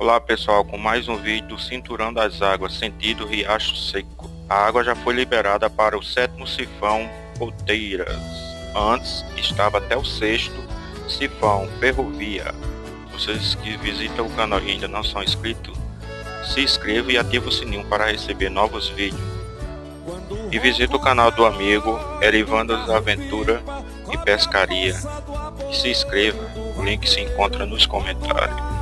Olá pessoal, com mais um vídeo do Cinturão das Águas, sentido Riacho Seco. A água já foi liberada para o sétimo sifão Poteiras. Antes estava até o sexto sifão Ferrovia. Vocês que visitam o canal e ainda não são inscritos, se inscreva e ative o sininho para receber novos vídeos. E visite o canal do amigo Erivandas Aventura e Pescaria. E se inscreva, o link se encontra nos comentários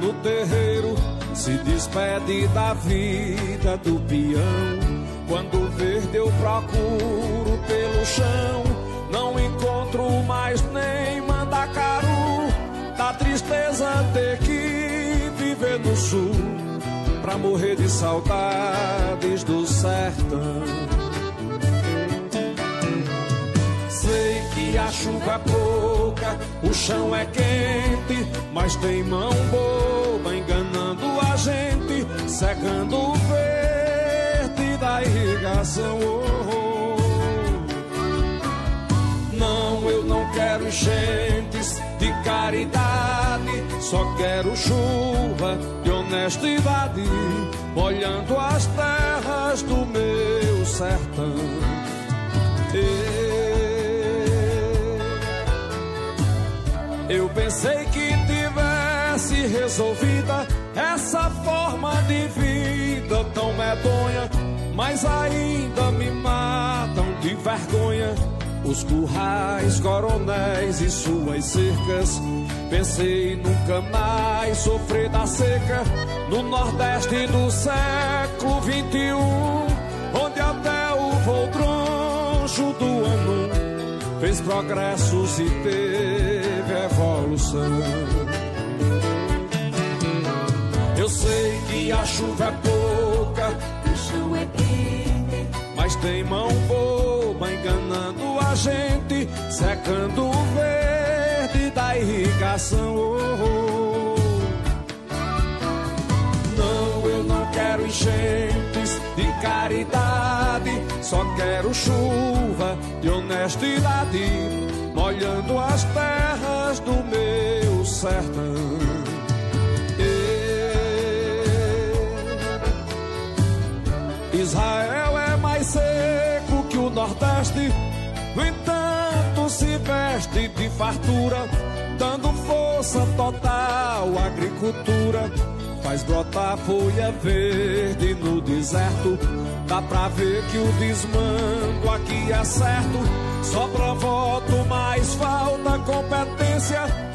no terreiro se despede da vida do peão. Quando verde eu procuro pelo chão, não encontro mais nem mandacaru. Da tristeza ter que viver no sul, pra morrer de saudades do sertão. Chuva é pouca, o chão é quente, mas tem mão boa enganando a gente, secando o verde da irrigação. Oh, oh. Não, eu não quero enchentes de caridade, só quero chuva de honestidade, molhando as terras do meu sertão. Eu pensei que tivesse resolvida essa forma de vida tão medonha, mas ainda me matam de vergonha. Os currais, coronéis e suas cercas. Pensei nunca mais sofrer da seca no Nordeste do século fez progressos e teve evolução. Eu sei que a chuva é pouca, o chão é quente, mas tem mão boba enganando a gente, secando o verde da irrigação. Oh, oh. Não, eu não quero enchentes de caridade, só quero chuva de honestidade, molhando as terras do meu sertão. Israel é mais seco que o Nordeste, no entanto se veste de fartura, dando força total à agricultura. Faz brotar folha verde no deserto, dá pra ver que o desmando é certo. Só voto, mais falta competência